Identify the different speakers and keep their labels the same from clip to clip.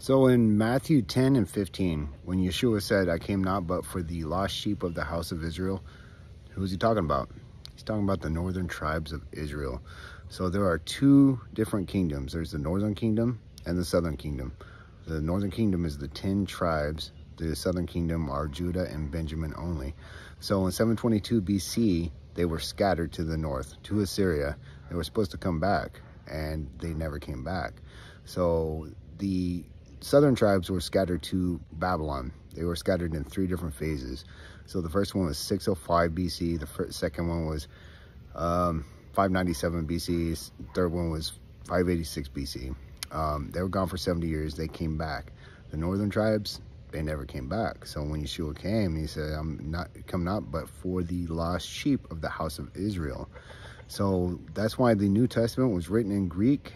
Speaker 1: So in Matthew 10 and 15, when Yeshua said, I came not but for the lost sheep of the house of Israel, who is he talking about? He's talking about the northern tribes of Israel. So there are two different kingdoms. There's the northern kingdom and the southern kingdom. The northern kingdom is the 10 tribes. The southern kingdom are Judah and Benjamin only. So in 722 BC, they were scattered to the north, to Assyria. They were supposed to come back, and they never came back. So the southern tribes were scattered to Babylon. They were scattered in three different phases. So the first one was 605 BC. The first, second one was um, 597 BC. Third one was 586 BC. Um, they were gone for 70 years. They came back. The northern tribes, they never came back. So when Yeshua came, he said, I'm not come not but for the lost sheep of the house of Israel. So that's why the New Testament was written in Greek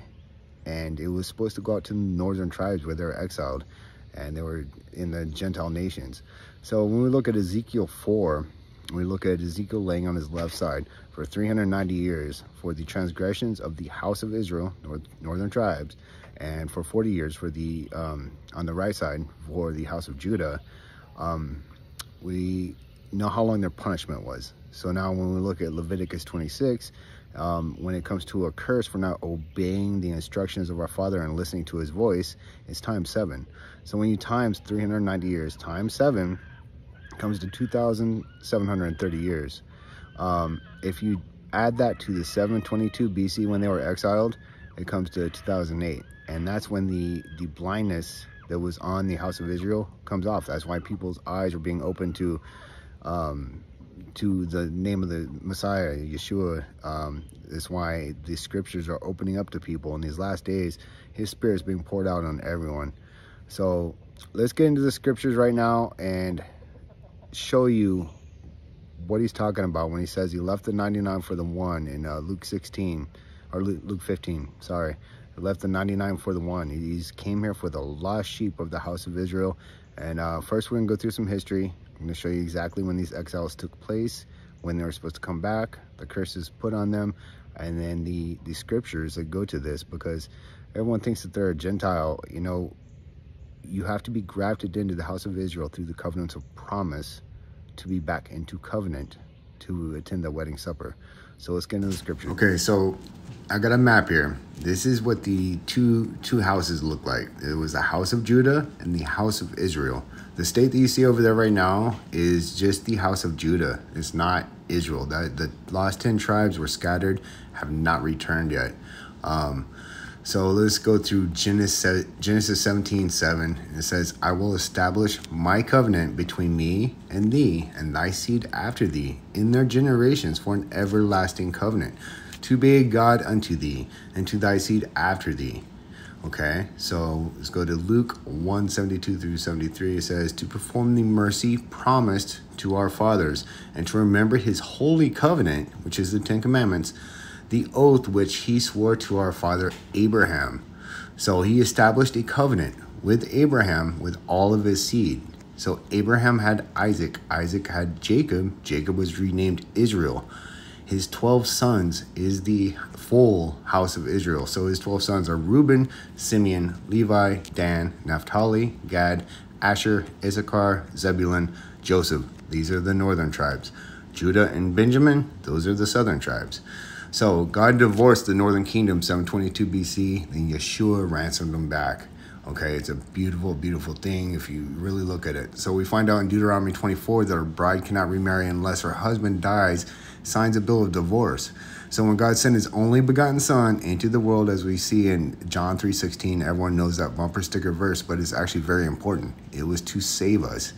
Speaker 1: and it was supposed to go out to the northern tribes where they were exiled and they were in the Gentile nations. So when we look at Ezekiel 4, we look at Ezekiel laying on his left side for 390 years for the transgressions of the house of Israel, north, northern tribes, and for 40 years for the um, on the right side for the house of Judah. Um, we know how long their punishment was. So now when we look at Leviticus 26, um, when it comes to a curse for not obeying the instructions of our Father and listening to his voice, it's times seven. So when you times 390 years times seven, comes to 2,730 years. Um, if you add that to the 722 BC when they were exiled, it comes to 2008. And that's when the, the blindness that was on the house of Israel comes off. That's why people's eyes are being opened to um, to the name of the Messiah, Yeshua. Um, that's why the scriptures are opening up to people in these last days. His spirit is being poured out on everyone. So let's get into the scriptures right now and show you what he's talking about when he says he left the 99 for the one in uh, Luke 16 or Luke 15 sorry he left the 99 for the one he's came here for the lost sheep of the house of Israel and uh, first we're gonna go through some history I'm gonna show you exactly when these exiles took place when they were supposed to come back the curses put on them and then the the scriptures that go to this because everyone thinks that they're a Gentile you know you have to be grafted into the house of Israel through the covenants of promise to be back into covenant to attend the wedding supper. So let's get into the scripture. Okay, so I got a map here. This is what the two two houses look like. It was the house of Judah and the house of Israel. The state that you see over there right now is just the house of Judah. It's not Israel. That the last 10 tribes were scattered, have not returned yet. Um, so let's go through Genesis, Genesis 17, 7. It says, I will establish my covenant between me and thee and thy seed after thee in their generations for an everlasting covenant to be a God unto thee and to thy seed after thee. Okay, so let's go to Luke 1 72 through 73. It says, To perform the mercy promised to our fathers and to remember his holy covenant, which is the Ten Commandments the oath which he swore to our father Abraham. So he established a covenant with Abraham with all of his seed. So Abraham had Isaac, Isaac had Jacob, Jacob was renamed Israel. His 12 sons is the full house of Israel. So his 12 sons are Reuben, Simeon, Levi, Dan, Naphtali, Gad, Asher, Issachar, Zebulun, Joseph. These are the northern tribes. Judah and Benjamin, those are the southern tribes. So God divorced the northern kingdom 722 BC, then Yeshua ransomed them back. Okay, it's a beautiful, beautiful thing if you really look at it. So we find out in Deuteronomy 24 that a bride cannot remarry unless her husband dies, signs a bill of divorce. So when God sent his only begotten son into the world, as we see in John 3.16, everyone knows that bumper sticker verse, but it's actually very important. It was to save us.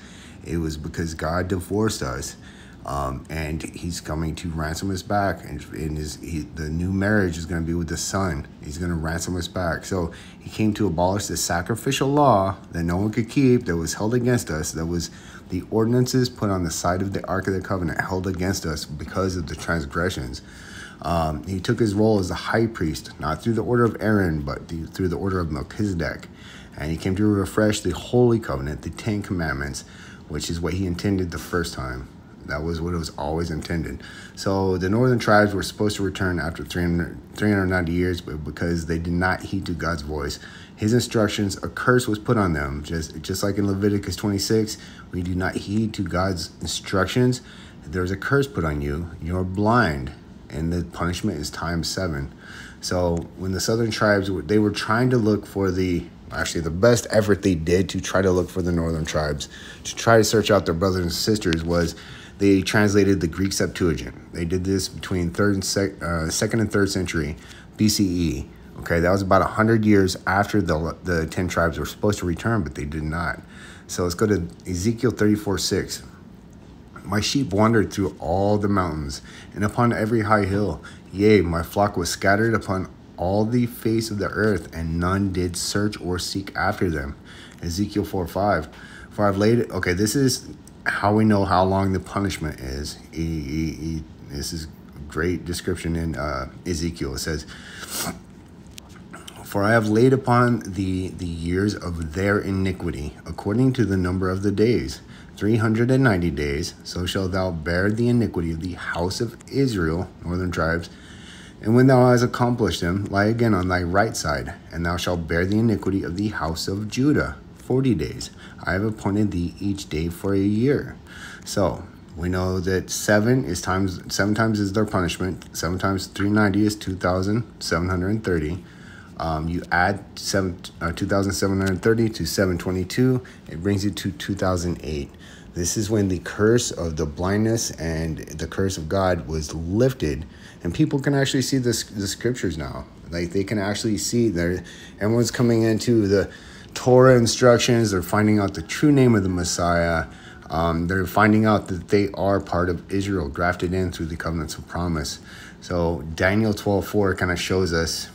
Speaker 1: It was because God divorced us um, and he's coming to ransom us back. And in his he, the new marriage is going to be with the son. He's going to ransom us back. So he came to abolish the sacrificial law that no one could keep, that was held against us, that was the ordinances put on the side of the Ark of the Covenant held against us because of the transgressions. Um, he took his role as a high priest, not through the order of Aaron, but the, through the order of Melchizedek. And he came to refresh the Holy Covenant, the Ten Commandments, which is what he intended the first time That was what it was always intended. So the northern tribes were supposed to return after 300, 390 years, but because they did not heed to God's voice, his instructions, a curse was put on them. Just, just like in Leviticus 26, we do not heed to God's instructions, there's a curse put on you. You're blind, and the punishment is times seven. So when the southern tribes, they were trying to look for the actually the best effort they did to try to look for the northern tribes to try to search out their brothers and sisters was they translated the greek septuagint they did this between third and sec, uh, second and third century bce okay that was about 100 years after the, the 10 tribes were supposed to return but they did not so let's go to ezekiel 34 6 my sheep wandered through all the mountains and upon every high hill yea my flock was scattered upon all the face of the earth, and none did search or seek after them. Ezekiel 4 5. For I've laid, it okay, this is how we know how long the punishment is. He, he, he, this is great description in uh, Ezekiel. It says, For I have laid upon the, the years of their iniquity, according to the number of the days. 390 days, so shalt thou bear the iniquity of the house of Israel, northern tribes, and when thou hast accomplished them, lie again on thy right side, and thou shalt bear the iniquity of the house of Judah forty days. I have appointed thee each day for a year. So we know that seven is times seven times is their punishment. Seven times three ninety is two thousand seven hundred and thirty. Um, you add seven, uh, 2,730 to 722, it brings you to 2008. This is when the curse of the blindness and the curse of God was lifted, and people can actually see the, the scriptures now. Like they can actually see there, everyone's coming into the Torah instructions. They're finding out the true name of the Messiah. Um, they're finding out that they are part of Israel, grafted in through the covenants of promise. So Daniel 12:4 kind of shows us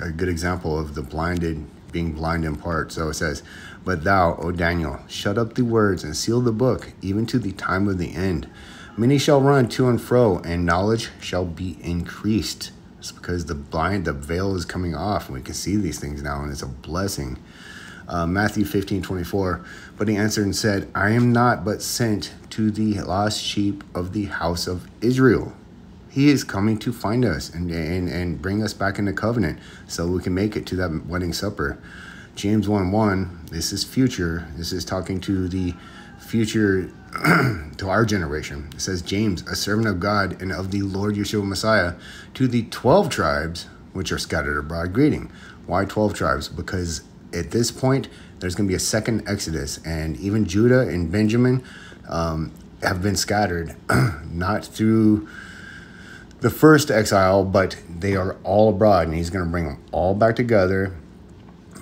Speaker 1: a good example of the blinded being blind in part. So it says, But thou, O Daniel, shut up the words and seal the book, even to the time of the end. Many shall run to and fro, and knowledge shall be increased. It's because the blind, the veil is coming off, and we can see these things now, and it's a blessing. Uh, Matthew 15, 24. But he answered and said, I am not but sent to the lost sheep of the house of Israel. He is coming to find us and, and, and bring us back into covenant so we can make it to that wedding supper. James 1 1, this is future. This is talking to the future, to our generation. It says, James, a servant of God and of the Lord Yeshua Messiah, to the 12 tribes which are scattered abroad, greeting. Why 12 tribes? Because at this point, there's going to be a second Exodus, and even Judah and Benjamin um, have been scattered, not through the first exile, but they are all abroad, and he's going to bring them all back together.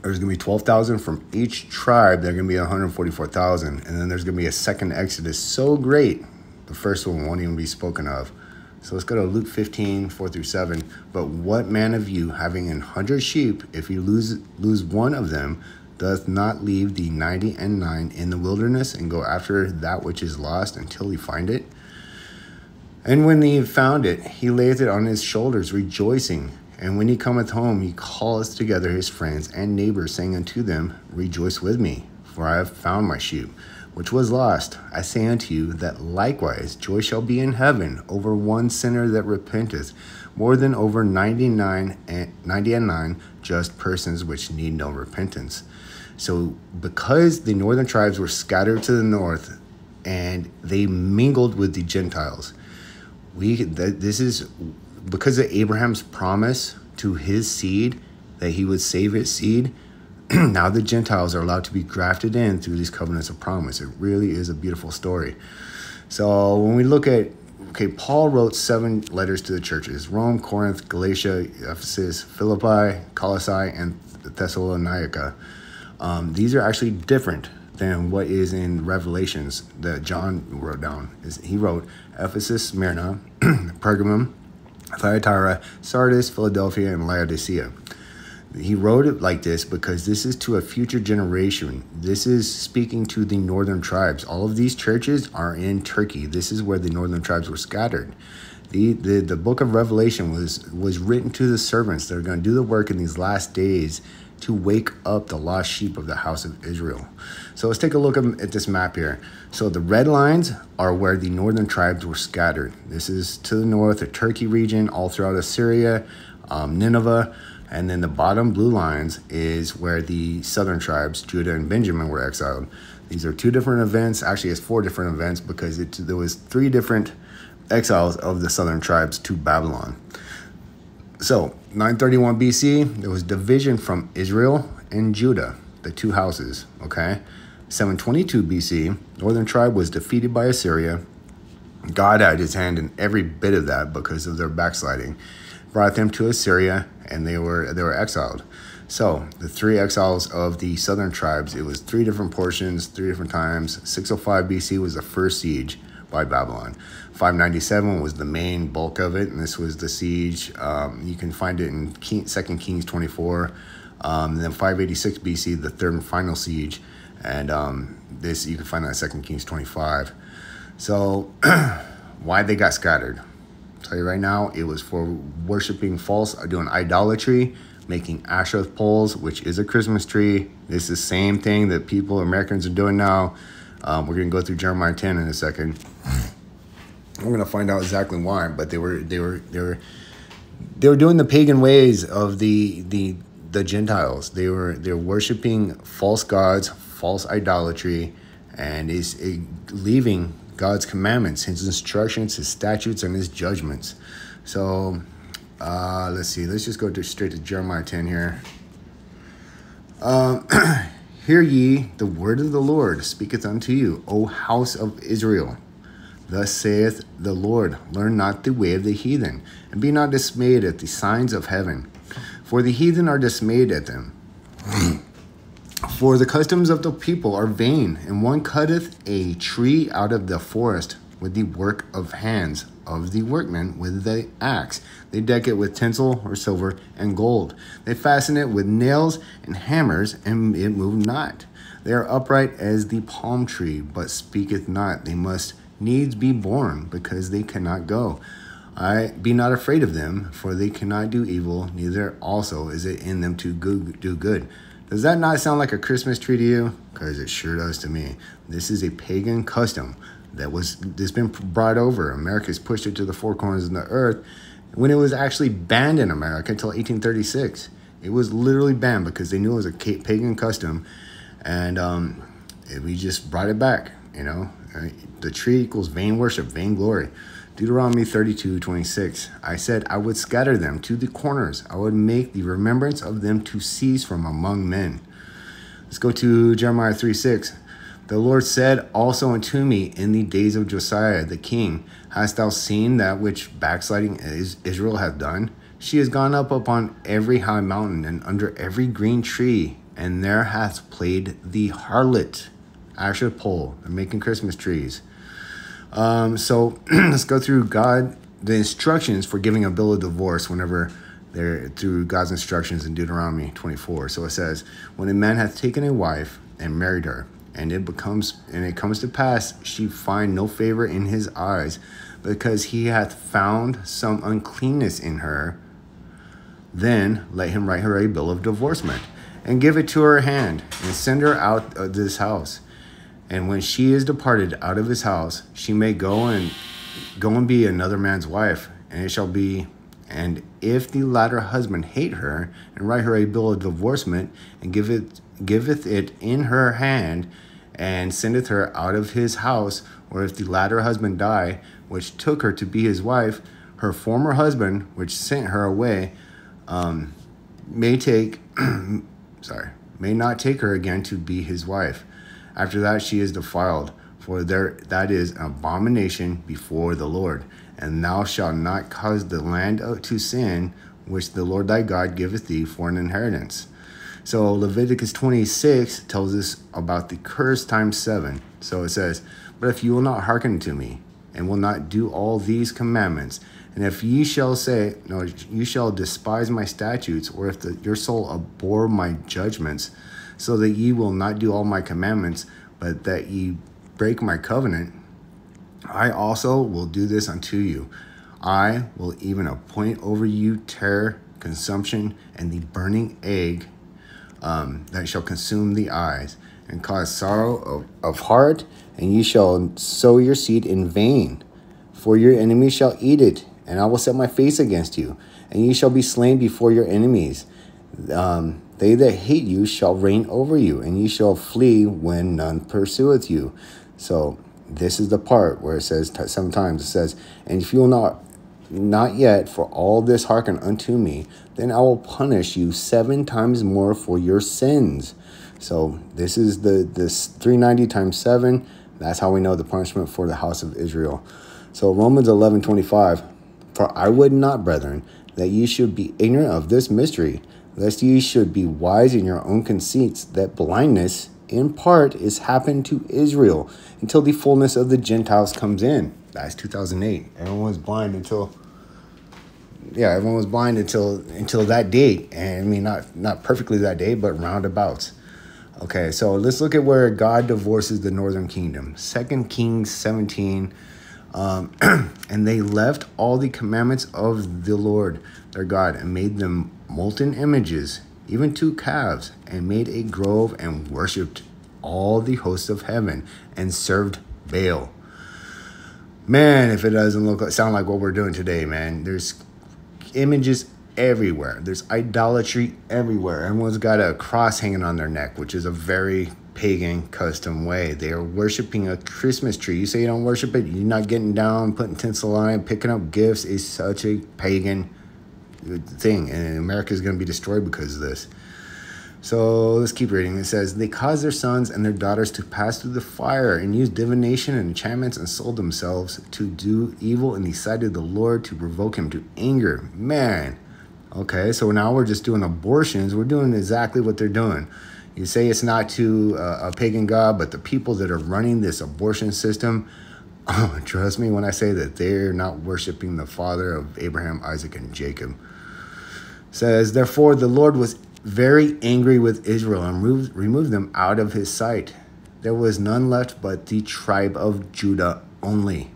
Speaker 1: There's going to be 12,000 from each tribe. They're going to be 144,000. And then there's going to be a second exodus so great, the first one won't even be spoken of. So let's go to Luke 15, 4 through 7. But what man of you, having an hundred sheep, if he lose lose one of them, doth not leave the ninety and nine in the wilderness and go after that which is lost until he find it? And when he found it, he layeth it on his shoulders, rejoicing. And when he cometh home, he calleth together his friends and neighbors, saying unto them, Rejoice with me, for I have found my sheep, which was lost. I say unto you that likewise joy shall be in heaven over one sinner that repenteth, more than over ninety-nine and ninety and nine just persons which need no repentance. So, because the northern tribes were scattered to the north, and they mingled with the Gentiles we this is because of Abraham's promise to his seed that he would save his seed. now the Gentiles are allowed to be grafted in through these covenants of promise. It really is a beautiful story. So when we look at okay, Paul wrote seven letters to the churches: Rome, Corinth, Galatia, Ephesus, Philippi, Colossae, and Thessalonica. Um, these are actually different than what is in Revelations that John wrote down. Is he wrote Ephesus, Smyrna, Pergamum, Thyatira, Sardis, Philadelphia, and Laodicea. He wrote it like this because this is to a future generation. This is speaking to the northern tribes. All of these churches are in Turkey. This is where the northern tribes were scattered. The, the, the book of Revelation was, was written to the servants that are going to do the work in these last days to wake up the lost sheep of the house of Israel. So let's take a look at this map here. So the red lines are where the northern tribes were scattered. This is to the north, the Turkey region, all throughout Assyria, um, Nineveh, and then the bottom blue lines is where the southern tribes, Judah and Benjamin, were exiled. These are two different events. Actually, it's four different events because it, there was three different exiles of the southern tribes to Babylon. So, 931 BC, there was division from Israel and Judah, the two houses, okay? 722 BC, northern tribe was defeated by Assyria. God had his hand in every bit of that because of their backsliding. Brought them to Assyria and they were they were exiled. So the three exiles of the southern tribes, it was three different portions, three different times. 605 BC was the first siege by Babylon. 597 was the main bulk of it, and this was the siege. Um, you can find it in King, 2 Kings 24. Um, and then 586 BC, the third and final siege, and um, this you can find that in 2 Kings 25. So, why they got scattered? I'll tell you right now, it was for worshiping false, doing idolatry, making Asherah poles, which is a Christmas tree. This is the same thing that people, Americans, are doing now. Um, we're gonna go through Jeremiah 10 in a second. We're gonna find out exactly why, but they were they were they were they were doing the pagan ways of the the the Gentiles. They were they're worshiping false gods, false idolatry, and is leaving God's commandments, His instructions, His statutes, and His judgments. So uh, let's see. Let's just go to, straight to Jeremiah 10 here. Uh, Hear ye the word of the Lord speaketh unto you, O house of Israel. Thus saith the Lord Learn not the way of the heathen, and be not dismayed at the signs of heaven. For the heathen are dismayed at them. For the customs of the people are vain, and one cutteth a tree out of the forest with the work of hands of the workmen with the axe. They deck it with tinsel or silver and gold. They fasten it with nails and hammers, and it move not. They are upright as the palm tree, but speaketh not. They must needs be born, because they cannot go. I be not afraid of them, for they cannot do evil, neither also is it in them to do good. Does that not sound like a Christmas tree to you? Because it sure does to me. This is a pagan custom that was has been brought over. America's pushed it to the four corners of the earth when it was actually banned in America until 1836. It was literally banned because they knew it was a pagan custom, and um, we just brought it back. You know, the tree equals vain worship, vain glory. Deuteronomy 32, 26. I said, I would scatter them to the corners. I would make the remembrance of them to cease from among men. Let's go to Jeremiah 3, 6. The Lord said also unto me in the days of Josiah the king, Hast thou seen that which backsliding Israel hath done? She has gone up upon every high mountain and under every green tree, and there hath played the harlot. Asherah pole. They're making Christmas trees. Um, so let's go through God, the instructions for giving a bill of divorce whenever they're through God's instructions in Deuteronomy 24. So it says, When a man hath taken a wife and married her, and it becomes and it comes to pass she find no favor in his eyes because he hath found some uncleanness in her then let him write her a bill of divorcement and give it to her hand and send her out of this house and when she is departed out of his house she may go and go and be another man's wife and it shall be and if the latter husband hate her and write her a bill of divorcement and give it giveth it in her hand and sendeth her out of his house, or if the latter husband die, which took her to be his wife, her former husband, which sent her away, um, may take, sorry, may not take her again to be his wife. After that, she is defiled, for there that is an abomination before the Lord. And thou shalt not cause the land to sin, which the Lord thy God giveth thee for an inheritance. So Leviticus 26 tells us about the curse times seven. So it says, But if you will not hearken to me, and will not do all these commandments, and if ye shall say, No, you shall despise my statutes, or if the, your soul abhor my judgments, so that ye will not do all my commandments, but that ye break my covenant, I also will do this unto you. I will even appoint over you terror, consumption, and the burning egg um, that shall consume the eyes and cause sorrow of, of heart, and ye shall sow your seed in vain. For your enemies shall eat it, and I will set my face against you, and ye shall be slain before your enemies. Um, they that hate you shall reign over you, and ye shall flee when none pursueth you. So this is the part where it says sometimes it says, and if you will not not yet for all this hearken unto me, then I will punish you seven times more for your sins. So this is the this 390 times seven. That's how we know the punishment for the house of Israel. So Romans 11, 25, For I would not, brethren, that ye should be ignorant of this mystery, lest ye should be wise in your own conceits, that blindness in part is happened to Israel until the fullness of the Gentiles comes in. That's 2008. Everyone was blind until yeah, everyone was blind until until that date. And I mean not not perfectly that day, but roundabouts. Okay, so let's look at where God divorces the northern kingdom. Second Kings 17. Um, and they left all the commandments of the Lord their God and made them molten images, even two calves, and made a grove and worshipped all the hosts of heaven and served Baal. Man, if it doesn't look sound like what we're doing today, man, there's images everywhere. There's idolatry everywhere. Everyone's got a cross hanging on their neck, which is a very pagan custom way. They are worshiping a Christmas tree. You say you don't worship it, you're not getting down, putting tinsel on it, picking up gifts is such a pagan thing. And America is going to be destroyed because of this. So let's keep reading. It says, They caused their sons and their daughters to pass through the fire and use divination and enchantments and sold themselves to do evil in the sight of the Lord to provoke him to anger. Man. Okay, so now we're just doing abortions. We're doing exactly what they're doing. You say it's not to uh, a pagan god, but the people that are running this abortion system, Um, trust me when I say that they're not worshiping the father of Abraham, Isaac, and Jacob. says, Therefore the Lord was very angry with Israel and removed, removed them out of his sight. There was none left but the tribe of Judah only.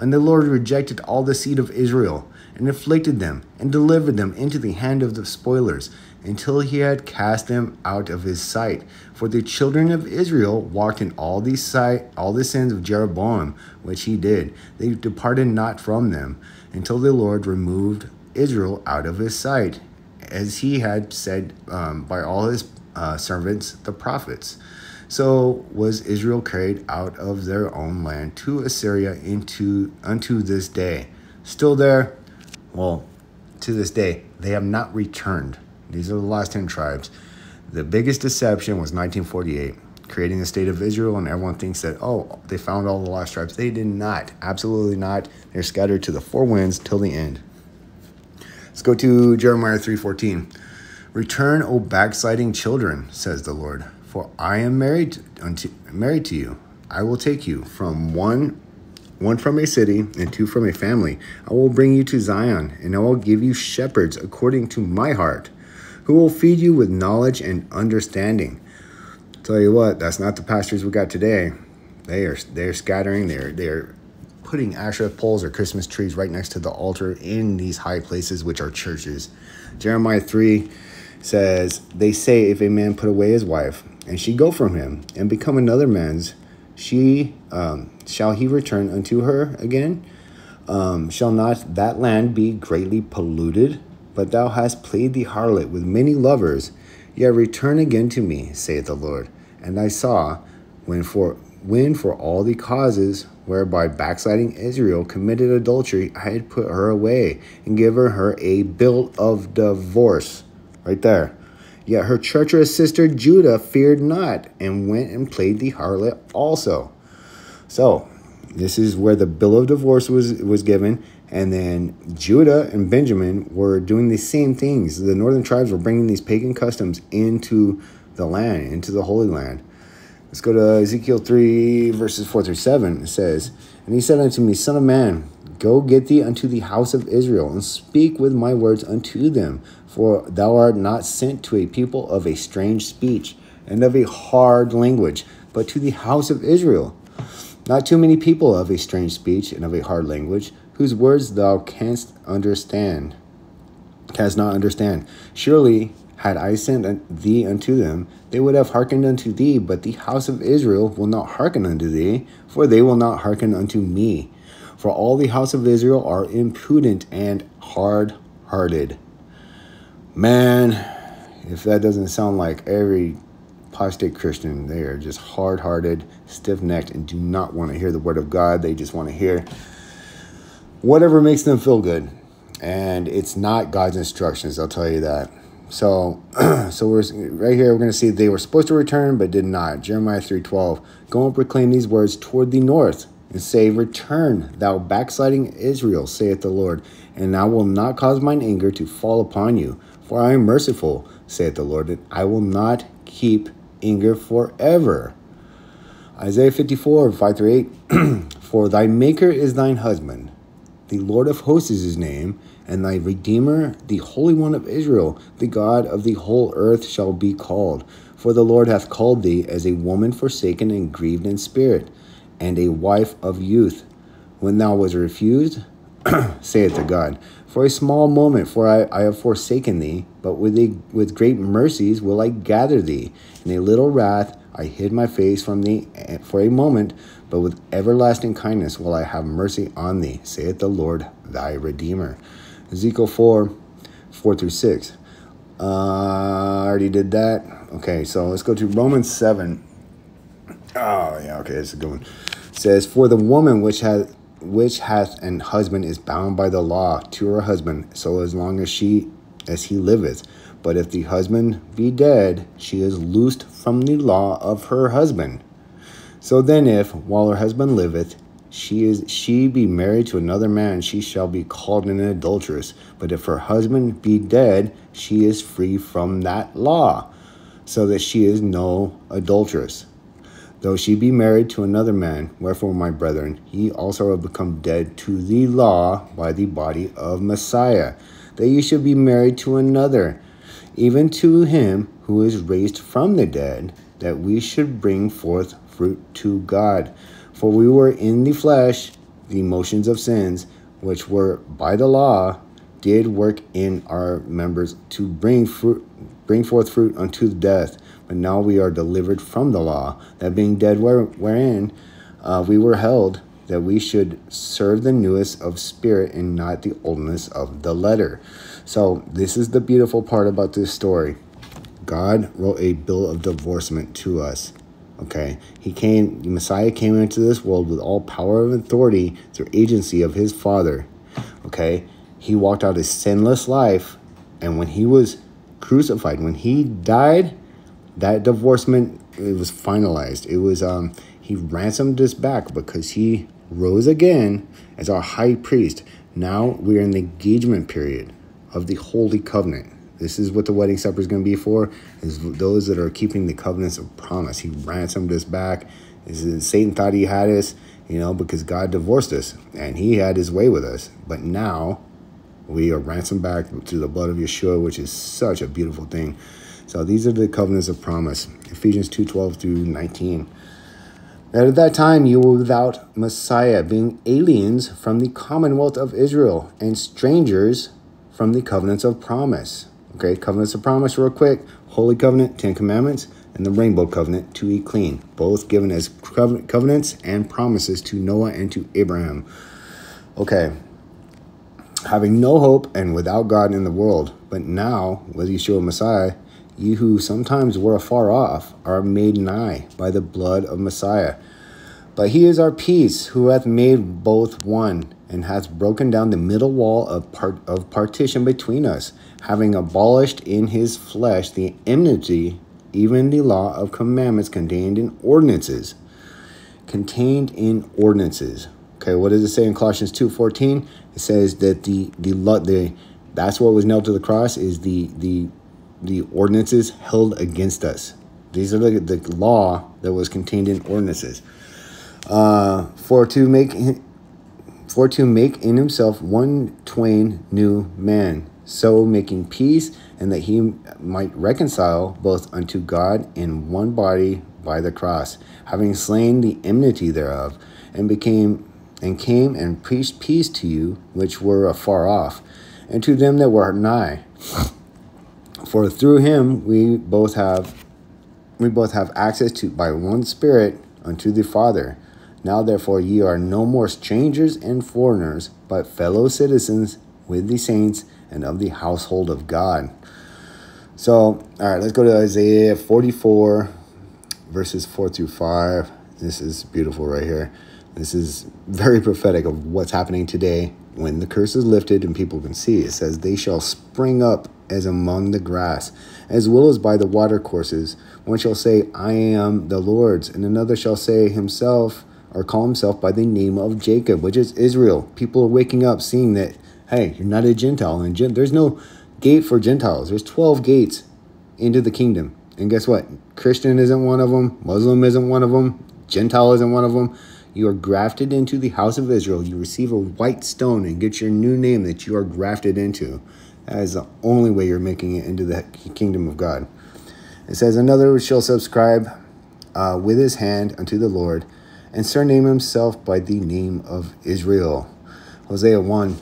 Speaker 1: And the Lord rejected all the seed of Israel, and afflicted them, and delivered them into the hand of the spoilers, until he had cast them out of his sight. For the children of Israel walked in all the sight, all the sins of Jeroboam, which he did. They departed not from them, until the Lord removed Israel out of his sight as he had said um, by all his uh, servants, the prophets. So was Israel carried out of their own land to Assyria into unto this day. Still there, well, to this day, they have not returned. These are the last 10 tribes. The biggest deception was 1948, creating the state of Israel, and everyone thinks that, oh, they found all the lost tribes. They did not. Absolutely not. They're scattered to the four winds till the end. Let's go to Jeremiah 3:14. Return, O backsliding children, says the Lord, for I am married unto married to you. I will take you from one one from a city and two from a family. I will bring you to Zion, and I will give you shepherds according to my heart, who will feed you with knowledge and understanding. Tell you what, that's not the pastors we got today. They are they're scattering. They're they're putting Asherah poles or Christmas trees right next to the altar in these high places, which are churches. Jeremiah 3 says, They say, if a man put away his wife, and she go from him, and become another man's, she um, shall he return unto her again? Um, shall not that land be greatly polluted? But thou hast played the harlot with many lovers. Yet return again to me, saith the Lord. And I saw, when for when for all the causes whereby backsliding Israel committed adultery, I had put her away and given her a bill of divorce. Right there. Yet her treacherous sister Judah feared not and went and played the harlot also. So, this is where the bill of divorce was, was given. And then Judah and Benjamin were doing the same things. The northern tribes were bringing these pagan customs into the land, into the Holy Land. Let's go to Ezekiel 3, verses 4 through 7. It says, And he said unto me, Son of man, go get thee unto the house of Israel, and speak with my words unto them. For thou art not sent to a people of a strange speech and of a hard language, but to the house of Israel. Not too many people of a strange speech and of a hard language, whose words thou canst understand, canst not understand. Surely Had I sent thee unto them, they would have hearkened unto thee, but the house of Israel will not hearken unto thee, for they will not hearken unto me. For all the house of Israel are impudent and hard hearted. Man, if that doesn't sound like every apostate Christian, they are just hard hearted, stiff necked, and do not want to hear the word of God. They just want to hear whatever makes them feel good. And it's not God's instructions, I'll tell you that. So, so we're right here. We're going to see they were supposed to return, but did not. Jeremiah three twelve. Go and proclaim these words toward the north, and say, Return, thou backsliding Israel, saith the Lord, and I will not cause mine anger to fall upon you, for I am merciful, saith the Lord, and I will not keep anger forever. Isaiah 54, 5 through 8. For thy Maker is thine husband, the Lord of hosts is his name, and thy Redeemer, the Holy One of Israel, the God of the whole earth, shall be called. For the Lord hath called thee as a woman forsaken and grieved in spirit, and a wife of youth. When thou was refused, saith to God, For a small moment, for I, I have forsaken thee, but with, a, with great mercies will I gather thee. In a little wrath I hid my face from thee eh, for a moment, but with everlasting kindness will I have mercy on thee, saith the Lord thy Redeemer. Ezekiel 4 4 through 6. Uh, I already did that. Okay, so let's go to Romans 7. Oh, yeah, okay, it's a good one. It says, For the woman which hath which hath an husband is bound by the law to her husband, so as long as she as he liveth. But if the husband be dead, she is loosed from the law of her husband. So then if, while her husband liveth, she is she be married to another man, she shall be called an adulteress. But if her husband be dead, she is free from that law, so that she is no adulteress. Though she be married to another man, wherefore, my brethren, ye also have become dead to the law by the body of Messiah, that ye should be married to another, even to him who is raised from the dead, that we should bring forth fruit to God. For we were in the flesh, the motions of sins, which were by the law, did work in our members to bring fruit, bring forth fruit unto death. But now we are delivered from the law, that being dead where, wherein uh, we were held, that we should serve the newest of spirit and not the oldness of the letter. So this is the beautiful part about this story. God wrote a bill of divorcement to us. Okay, he came, Messiah came into this world with all power and authority through agency of his Father. Okay, he walked out a sinless life, and when he was crucified, when he died, that divorcement it was finalized. It was um he ransomed us back because he rose again as our high priest. Now we're in the engagement period of the holy covenant. This is what the wedding supper is going to be for, is those that are keeping the covenants of promise. He ransomed us back. Is, Satan thought he had us, you know, because God divorced us and he had his way with us. But now we are ransomed back through the blood of Yeshua, which is such a beautiful thing. So these are the covenants of promise. Ephesians 2 12 through 19. That at that time you were without Messiah, being aliens from the commonwealth of Israel and strangers from the covenants of promise Okay, covenants of promise, real quick. Holy covenant, Ten Commandments, and the rainbow covenant to eat clean, both given as covenants and promises to Noah and to Abraham. Okay, having no hope and without God in the world, but now, with Yeshua Messiah, ye who sometimes were afar off are made nigh by the blood of Messiah. But he is our peace, who hath made both one, and hath broken down the middle wall of, part, of partition between us, having abolished in his flesh the enmity, even the law of commandments contained in ordinances. Contained in ordinances. Okay, what does it say in Colossians 2.14? It says that the, the, the that's what was nailed to the cross is the, the, the ordinances held against us. These are the, the law that was contained in ordinances. Uh, for to make for to make in himself one twain new man, so making peace, and that he might reconcile both unto God in one body by the cross, having slain the enmity thereof, and became and came and preached peace to you which were afar off, and to them that were nigh. For through him we both have we both have access to by one spirit unto the Father. Now therefore ye are no more strangers and foreigners, but fellow citizens with the saints and of the household of God. So, all right, let's go to Isaiah 44, verses 4 through 5. This is beautiful right here. This is very prophetic of what's happening today when the curse is lifted and people can see. It says, They shall spring up as among the grass, as well as by the watercourses. One shall say, I am the Lord's, and another shall say himself, or call himself by the name of Jacob, which is Israel. People are waking up seeing that, hey, you're not a Gentile, and there's no gate for Gentiles. There's 12 gates into the kingdom. And guess what? Christian isn't one of them, Muslim isn't one of them, Gentile isn't one of them. You are grafted into the house of Israel. You receive a white stone and get your new name that you are grafted into. That is the only way you're making it into the kingdom of God. It says, Another shall subscribe uh, with his hand unto the Lord and surname himself by the name of Israel. Hosea 1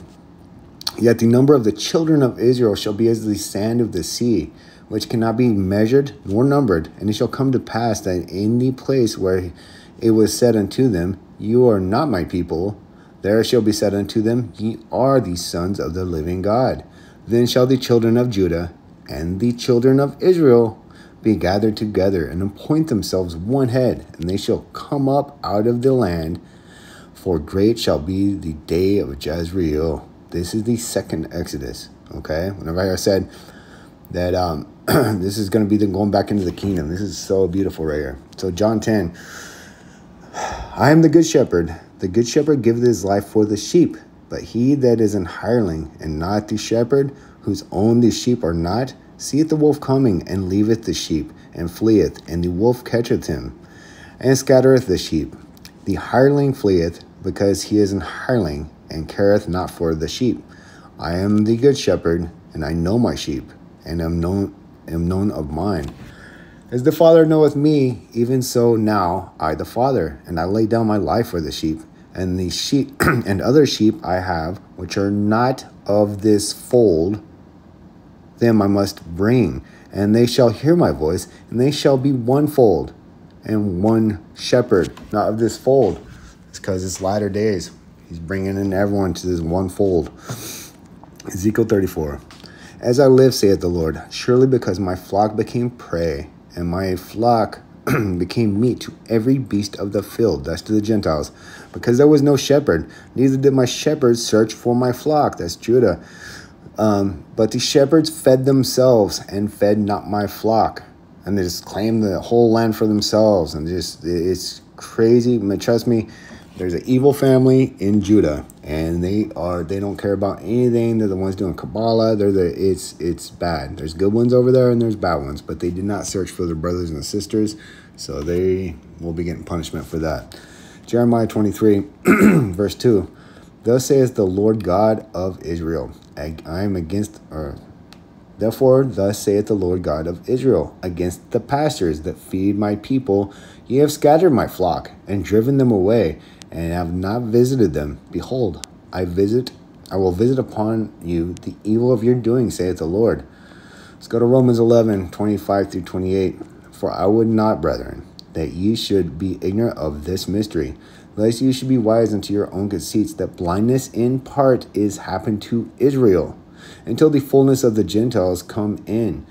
Speaker 1: Yet the number of the children of Israel shall be as the sand of the sea, which cannot be measured nor numbered. And it shall come to pass that in the place where it was said unto them, You are not my people, there shall be said unto them, Ye are the sons of the living God. Then shall the children of Judah and the children of Israel be gathered together and appoint themselves one head, and they shall come up out of the land. For great shall be the day of Jezreel. This is the second Exodus. Okay, whenever I said that um, this is going to be going back into the kingdom, this is so beautiful right here. So John ten. I am the good shepherd. The good shepherd giveth his life for the sheep. But he that is an hireling, and not the shepherd, whose own the sheep are not, seeth the wolf coming, and leaveth the sheep, and fleeth, and the wolf catcheth him, and scattereth the sheep. The hireling fleeth, because he is an hireling, and careth not for the sheep. I am the good shepherd, and I know my sheep, and am known am known of mine. As the Father knoweth me, even so now I the Father, and I lay down my life for the sheep. And the sheep and other sheep I have, which are not of this fold, them I must bring, and they shall hear my voice, and they shall be one fold and one shepherd, not of this fold. It's because it's latter days. He's bringing in everyone to this one fold. Ezekiel 34. As I live, saith the Lord, surely because my flock became prey, and my flock became meat to every beast of the field, that's to the Gentiles, because there was no shepherd, neither did my shepherds search for my flock, that's Judah. Um, but the shepherds fed themselves and fed not my flock. And they just claimed the whole land for themselves. And just, it's crazy. Trust me, there's an evil family in Judah. And they are, they don't care about anything. They're the ones doing Kabbalah. They're the, it's, it's bad. There's good ones over there and there's bad ones. But they did not search for their brothers and sisters. So they will be getting punishment for that. Jeremiah 23, verse 2. Thus saith the Lord God of Israel, I, am against, or therefore, thus saith the Lord God of Israel, against the pastors that feed my people, ye have scattered my flock, and driven them away, and have not visited them. Behold, I visit, I will visit upon you the evil of your doing, saith the Lord. Let's go to Romans 11, 25 through 28. For I would not, brethren, that ye should be ignorant of this mystery lest ye should be wise unto your own conceits, that blindness in part is happened to Israel, until the fullness of the Gentiles come in.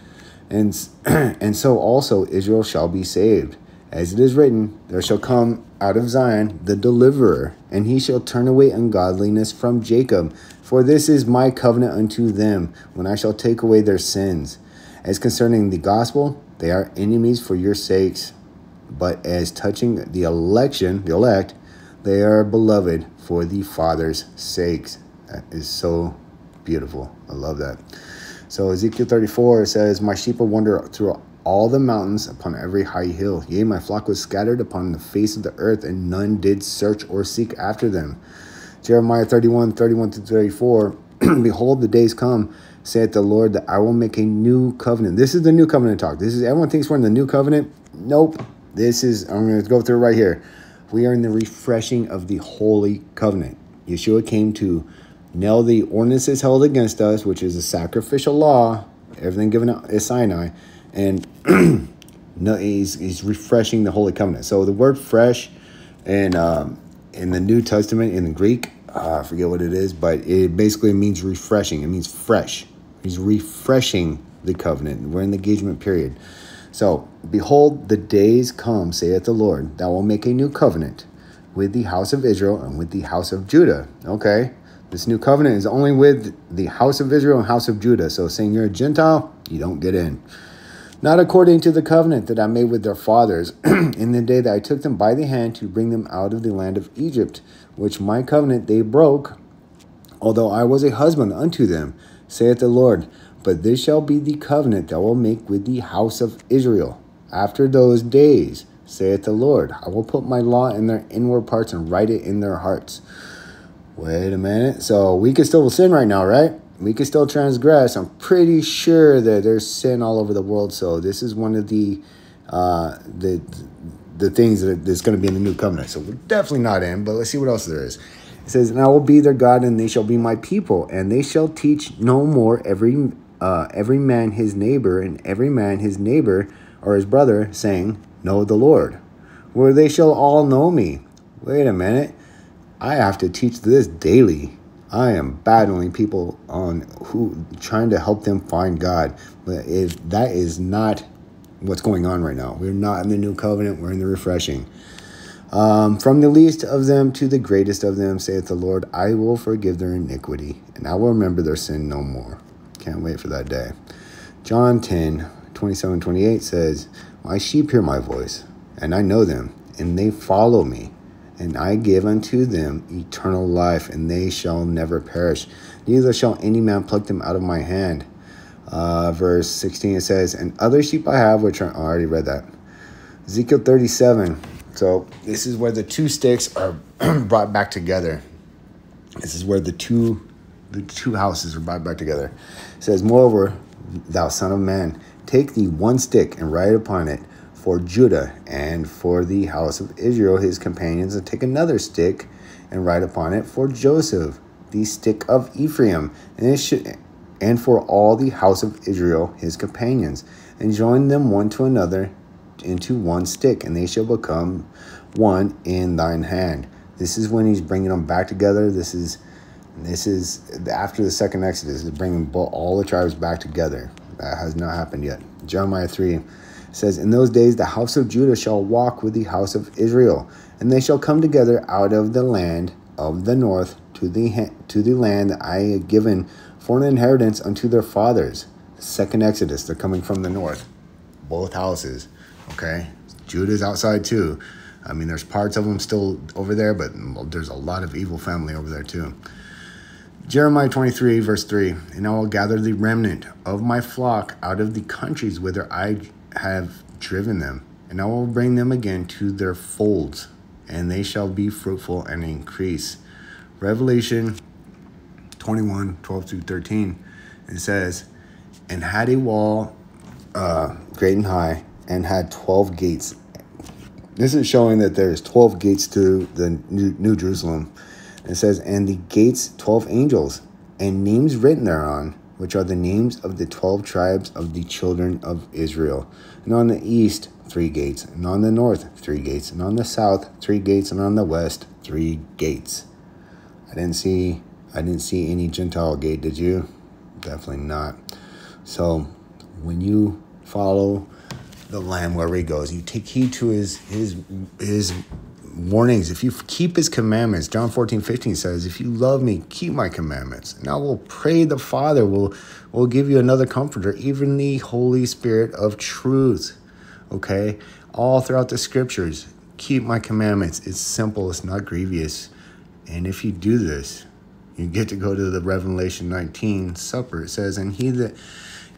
Speaker 1: And, and so also Israel shall be saved. As it is written, there shall come out of Zion the deliverer, and he shall turn away ungodliness from Jacob. For this is my covenant unto them, when I shall take away their sins. As concerning the gospel, they are enemies for your sakes. But as touching the election, the elect, they are beloved for the Father's sakes. That is so beautiful. I love that. So Ezekiel 34 says, My sheep will wander through all the mountains upon every high hill. Yea, my flock was scattered upon the face of the earth, and none did search or seek after them. Jeremiah 31, 31 to 34. Behold, the days come, saith the Lord, that I will make a new covenant. This is the new covenant talk. This is everyone thinks we're in the new covenant. Nope. This is I'm gonna go through right here. We are in the refreshing of the Holy Covenant. Yeshua came to nail the ordinances held against us, which is a sacrificial law, Everything given is Sinai, and no, he's he's refreshing the holy covenant. So the word fresh, and um, in the New Testament in the Greek, uh, I forget what it is, but it basically means refreshing. It means fresh. He's refreshing the covenant. We're in the engagement period. So, behold, the days come, saith the Lord, that will make a new covenant with the house of Israel and with the house of Judah. Okay, this new covenant is only with the house of Israel and house of Judah. So, saying you're a Gentile, you don't get in. Not according to the covenant that I made with their fathers in the day that I took them by the hand to bring them out of the land of Egypt, which my covenant they broke, although I was a husband unto them, saith the Lord. But this shall be the covenant that I will make with the house of Israel. After those days, saith the Lord, I will put my law in their inward parts and write it in their hearts. Wait a minute. So we can still sin right now, right? We can still transgress. I'm pretty sure that there's sin all over the world. So this is one of the uh, the the things that that's going to be in the new covenant. So we're definitely not in. But let's see what else there is. It says, "And I will be their God, and they shall be my people, and they shall teach no more every uh, every man his neighbor, and every man his neighbor or his brother, saying, Know the Lord, where they shall all know me. Wait a minute. I have to teach this daily. I am battling people on who trying to help them find God. But if that is not what's going on right now, we're not in the new covenant, we're in the refreshing. Um, from the least of them to the greatest of them, saith the Lord, I will forgive their iniquity, and I will remember their sin no more. Can't wait for that day. John 10, 27, 28 says, My sheep hear my voice, and I know them, and they follow me. And I give unto them eternal life, and they shall never perish. Neither shall any man pluck them out of my hand. Uh, verse 16 it says, And other sheep I have, which are, I already read that. Ezekiel 37. So this is where the two sticks are brought back together. This is where the two the two houses are brought back together. It says, Moreover, thou son of man, take thee one stick and write upon it for Judah and for the house of Israel his companions, and take another stick and write upon it for Joseph, the stick of Ephraim, and it should and for all the house of Israel his companions, and join them one to another into one stick, and they shall become one in thine hand. This is when he's bringing them back together. This is this is after the second Exodus, is bringing all the tribes back together. That has not happened yet. Jeremiah 3 says, In those days the house of Judah shall walk with the house of Israel, and they shall come together out of the land of the north to the, to the land that I have given for an inheritance unto their fathers. The second Exodus, they're coming from the north. Both houses, okay? Judah's outside too. I mean, there's parts of them still over there, but there's a lot of evil family over there too. Jeremiah 23, verse 3 And I will gather the remnant of my flock out of the countries whither I have driven them, and I will bring them again to their folds, and they shall be fruitful and increase. Revelation 21, 12 through 13, it says, And had a wall uh, great and high, and had 12 gates. This is showing that there's 12 gates to the New, New Jerusalem it says, And the gates, 12 angels, and names written thereon, which are the names of the 12 tribes of the children of Israel. And on the east, three gates, and on the north, three gates, and on the south, three gates, and on the west, three gates. I didn't see I didn't see any Gentile gate, did you? Definitely not. So when you follow the Lamb wherever he goes, you take heed to his his his warnings. If you keep his commandments, John 14, 15 says, If you love me, keep my commandments. And I will pray the Father will, will give you another comforter, even the Holy Spirit of truth. Okay? All throughout the scriptures, keep my commandments. It's simple, it's not grievous. And if you do this, you get to go to the Revelation 19 supper. It says, And he that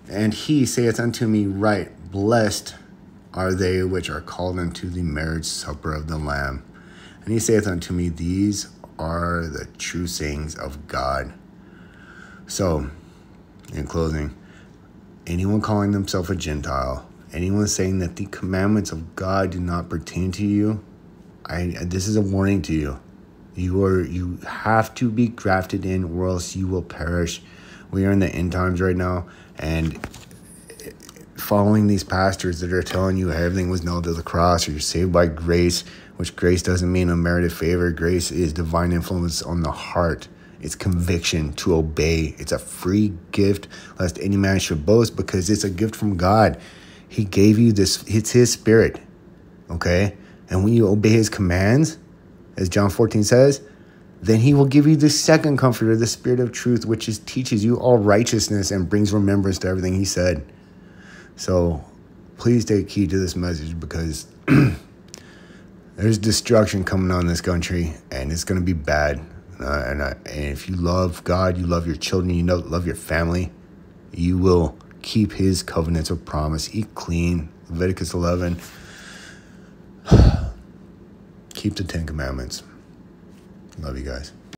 Speaker 1: and he saith unto me, Write, blessed are they which are called unto the marriage supper of the Lamb. And he saith unto me, These are the true sayings of God. So, in closing, anyone calling themselves a Gentile, anyone saying that the commandments of God do not pertain to you, I this is a warning to you. You are you have to be grafted in, or else you will perish. We are in the end times right now, and following these pastors that are telling you everything was nailed to the cross or you're saved by grace, which grace doesn't mean unmerited favor. Grace is divine influence on the heart. It's conviction to obey. It's a free gift, lest any man should boast, because it's a gift from God. He gave you this, it's His Spirit. Okay? And when you obey His commands, as John 14 says, then He will give you the second comforter, the Spirit of truth, which is, teaches you all righteousness and brings remembrance to everything He said. So please take heed to this message because there's destruction coming on this country and it's going to be bad. Uh, and, I, and if you love God, you love your children, you know, love your family, you will keep his covenants of promise. Eat clean. Leviticus 11. keep the Ten Commandments. Love you guys.